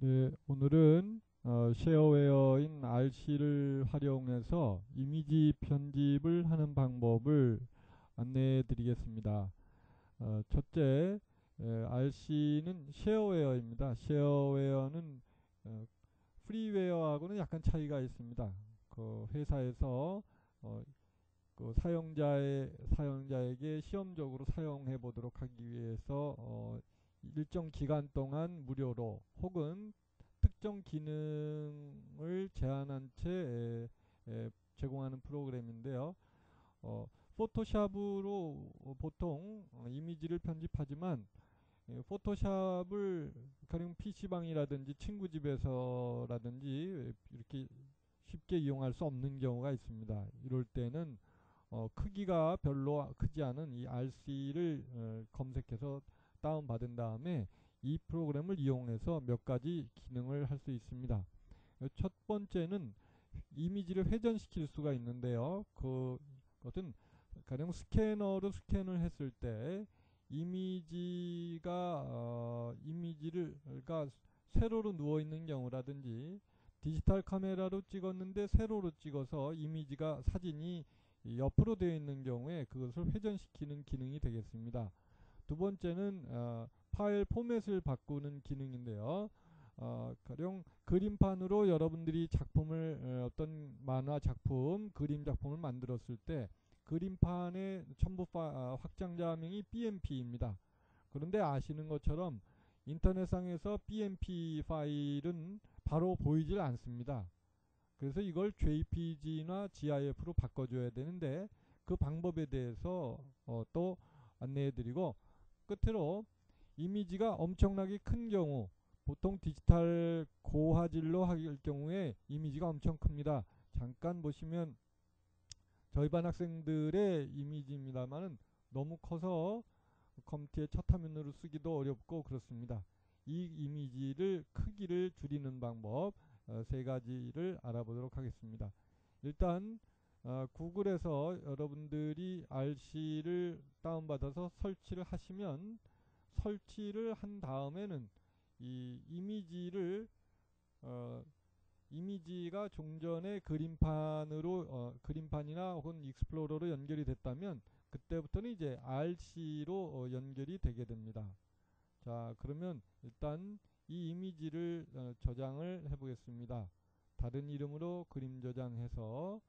네, 오늘은 어, 쉐어웨어인 RC를 활용해서 이미지 편집을 하는 방법을 안내해 드리겠습니다. 어, 첫째, 에, RC는 쉐어웨어입니다. 쉐어웨어는 어, 프리웨어하고는 약간 차이가 있습니다. 그 회사에서 어, 그 사용자의 사용자에게 시험적으로 사용해 보도록 하기 위해서 어, 일정 기간 동안 무료로 혹은 특정 기능을 제한한 채 에, 에, 제공하는 프로그램인데요. 어, 포토샵으로 보통 어, 이미지를 편집하지만 예, 포토샵을 가령 PC방이라든지 친구 집에서라든지 이렇게 쉽게 이용할 수 없는 경우가 있습니다. 이럴 때는 어, 크기가 별로 크지 않은 이 RC를 어, 검색해서 다운받은 다음에 이 프로그램을 이용해서 몇 가지 기능을 할 수 있습니다. 첫 번째는 이미지를 회전시킬 수가 있는데요. 그것은 가령 스캐너로 스캔을 했을 때 이미지가 어, 이미지를 그러니까 세로로 누워 있는 경우라든지 디지털 카메라로 찍었는데 세로로 찍어서 이미지가 사진이 옆으로 되어 있는 경우에 그것을 회전시키는 기능이 되겠습니다. 두 번째는 어, 파일 포맷을 바꾸는 기능인데요. 어, 가령 그림판으로 여러분들이 작품을 어, 어떤 만화 작품, 그림 작품을 만들었을 때 그림판의 첨부 파, 아, 확장자명이 BMP입니다. 그런데 아시는 것처럼 인터넷상에서 BMP 파일은 바로 보이질 않습니다. 그래서 이걸 JPG나 GIF로 바꿔줘야 되는데 그 방법에 대해서 어, 또 안내해드리고 끝으로 이미지가 엄청나게 큰 경우 보통 디지털 고화질로 할 경우에 이미지가 엄청 큽니다. 잠깐 보시면 저희 반 학생들의 이미지입니다만은 너무 커서 컴퓨터의 첫 화면으로 쓰기도 어렵고 그렇습니다. 이 이미지를 크기를 줄이는 방법 어, 세 가지를 알아보도록 하겠습니다. 일단 어, 구글에서 여러분들이 RC를 다운받아서 설치를 하시면 설치를 한 다음에는 이 이미지를 어, 이미지가 종전에 그림판으로 어, 그림판이나 혹은 익스플로러로 연결이 됐다면 그때부터는 이제 RC로 어, 연결이 되게 됩니다. 자 그러면 일단 이 이미지를 어, 저장을 해 보겠습니다. 다른 이름으로 그림 저장해서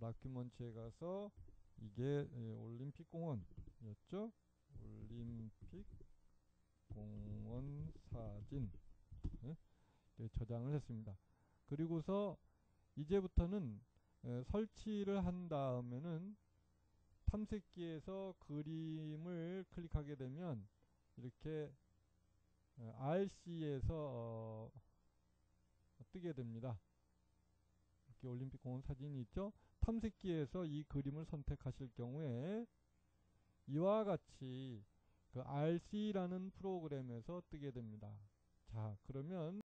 다큐먼트에 가서 이게 예, 올림픽 공원이었죠. 올림픽 공원 사진 예? 네, 저장을 했습니다. 그리고서 이제부터는 에, 설치를 한 다음에는 탐색기에서 그림을 클릭하게 되면 이렇게 에, RC에서 어, 뜨게 됩니다. 이렇게 올림픽 공원 사진이 있죠. 탐색기에서 이 그림을 선택하실 경우에 이와 같이 그 RC라는 프로그램에서 뜨게 됩니다. 자, 그러면